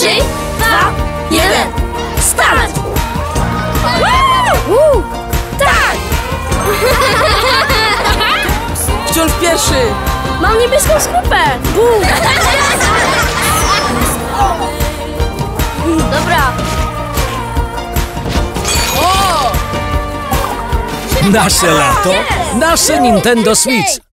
Trzy, dwa, jeden, start! Uuu, tak! Wciąż pierwszy! Mam niebieską skupę! Bum! Dobra, O! Nasze lato, nasze Nintendo Switch.